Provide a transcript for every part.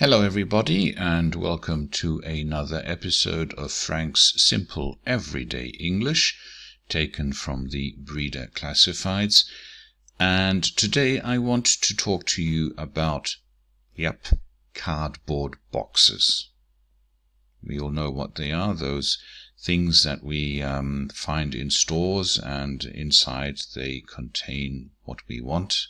Hello, everybody, and welcome to another episode of Frank's Simple Everyday English, taken from the Brida Classifieds. And today I want to talk to you about, yep, cardboard boxes. We all know what they are, those things that we um, find in stores, and inside they contain what we want.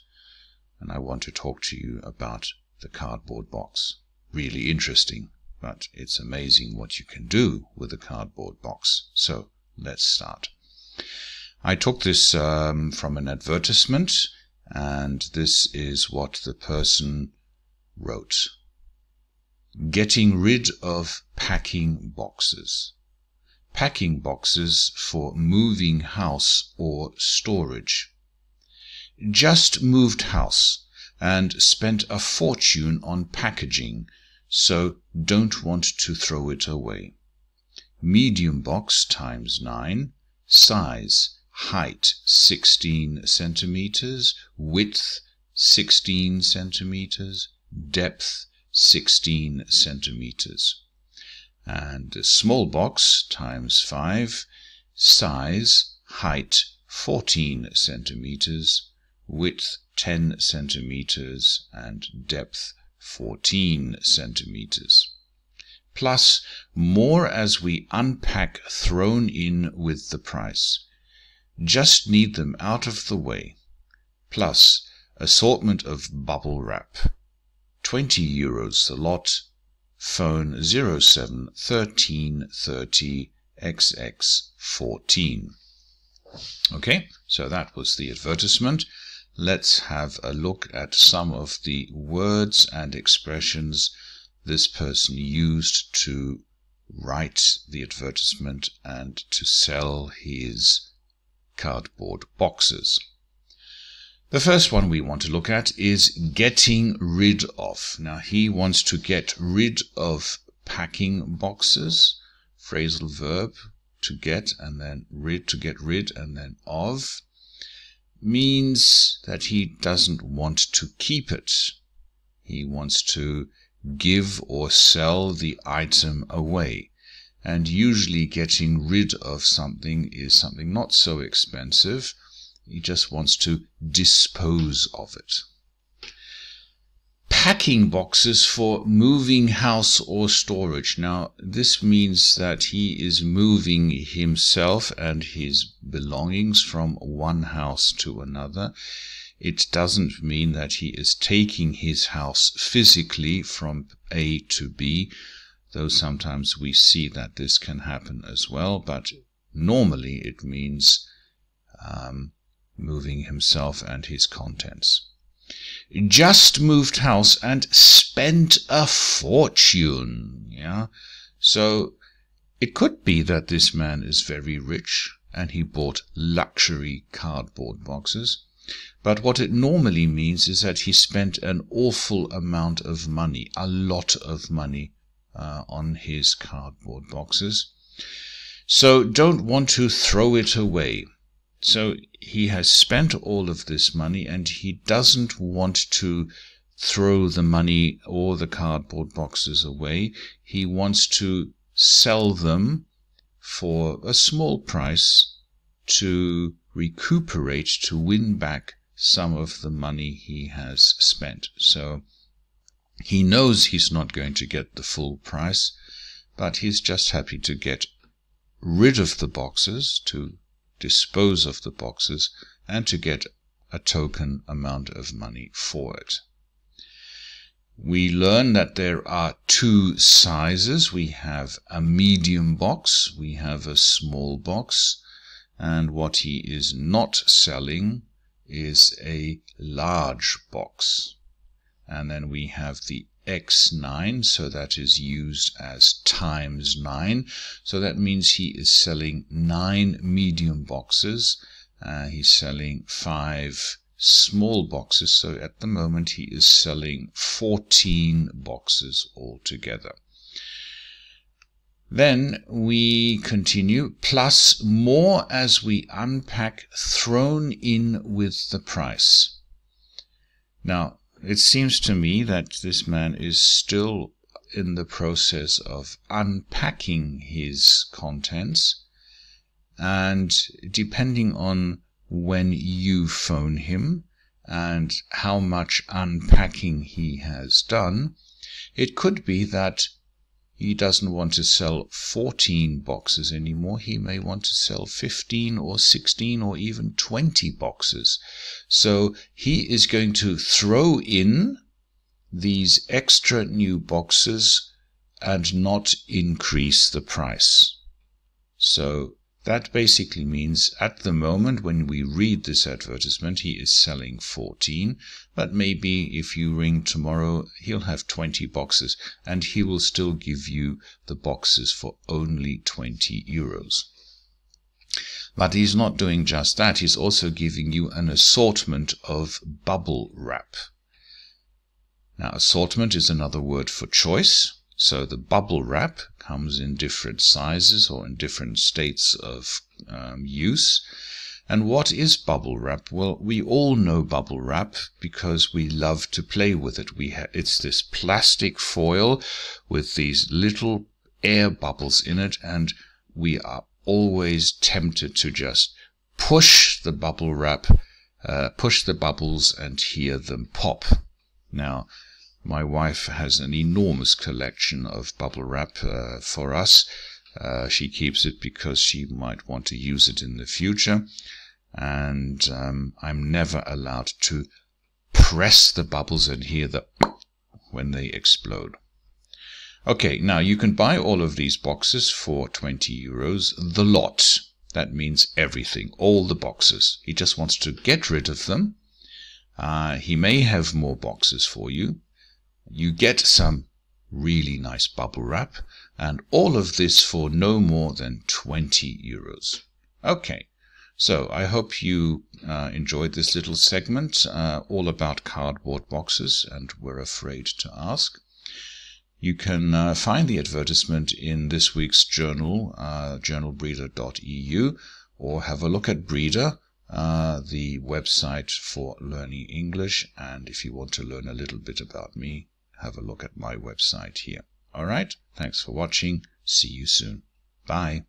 And I want to talk to you about the cardboard box. Really interesting, but it's amazing what you can do with a cardboard box. So let's start. I took this um, from an advertisement, and this is what the person wrote. Getting rid of packing boxes. Packing boxes for moving house or storage. Just moved house and spent a fortune on packaging, so don't want to throw it away. Medium box times 9, size, height 16 centimeters, width 16 centimeters, depth 16 centimeters. And small box times 5, size, height 14 centimeters, width 10 centimeters and depth 14 centimeters. Plus more as we unpack thrown in with the price. Just need them out of the way. Plus assortment of bubble wrap. 20 euros the lot. Phone 07 13 30 XX 14. Okay, so that was the advertisement let's have a look at some of the words and expressions this person used to write the advertisement and to sell his cardboard boxes. The first one we want to look at is getting rid of. Now he wants to get rid of packing boxes, phrasal verb to get and then rid to get rid and then of means that he doesn't want to keep it. He wants to give or sell the item away. And usually getting rid of something is something not so expensive. He just wants to dispose of it packing boxes for moving house or storage. Now, this means that he is moving himself and his belongings from one house to another. It doesn't mean that he is taking his house physically from A to B, though sometimes we see that this can happen as well, but normally it means um, moving himself and his contents just moved house and spent a fortune. Yeah. So it could be that this man is very rich and he bought luxury cardboard boxes. But what it normally means is that he spent an awful amount of money, a lot of money, uh, on his cardboard boxes. So don't want to throw it away. So he has spent all of this money and he doesn't want to throw the money or the cardboard boxes away. He wants to sell them for a small price to recuperate, to win back some of the money he has spent. So he knows he's not going to get the full price, but he's just happy to get rid of the boxes, to dispose of the boxes, and to get a token amount of money for it. We learn that there are two sizes. We have a medium box, we have a small box, and what he is not selling is a large box. And then we have the x9, so that is used as times 9. So that means he is selling 9 medium boxes. Uh, he's selling 5 small boxes. So at the moment he is selling 14 boxes altogether. Then we continue, plus more as we unpack thrown in with the price. Now, it seems to me that this man is still in the process of unpacking his contents. And depending on when you phone him and how much unpacking he has done, it could be that he doesn't want to sell 14 boxes anymore. He may want to sell 15 or 16 or even 20 boxes. So he is going to throw in these extra new boxes and not increase the price. So that basically means at the moment when we read this advertisement, he is selling 14, but maybe if you ring tomorrow, he'll have 20 boxes and he will still give you the boxes for only 20 euros. But he's not doing just that, he's also giving you an assortment of bubble wrap. Now, assortment is another word for choice. So the bubble wrap comes in different sizes or in different states of um, use. And what is bubble wrap? Well, we all know bubble wrap because we love to play with it. We it's this plastic foil with these little air bubbles in it, and we are always tempted to just push the bubble wrap, uh, push the bubbles, and hear them pop. Now, my wife has an enormous collection of bubble wrap uh, for us. Uh, she keeps it because she might want to use it in the future. And um, I'm never allowed to press the bubbles and hear the when they explode. Okay, now you can buy all of these boxes for 20 euros, the lot. That means everything, all the boxes. He just wants to get rid of them. Uh, he may have more boxes for you you get some really nice bubble wrap, and all of this for no more than 20 euros. Okay, so I hope you uh, enjoyed this little segment uh, all about cardboard boxes and were afraid to ask. You can uh, find the advertisement in this week's journal, uh, journalbrida.eu, or have a look at Brida, uh, the website for learning English. And if you want to learn a little bit about me, have a look at my website here. All right. Thanks for watching. See you soon. Bye.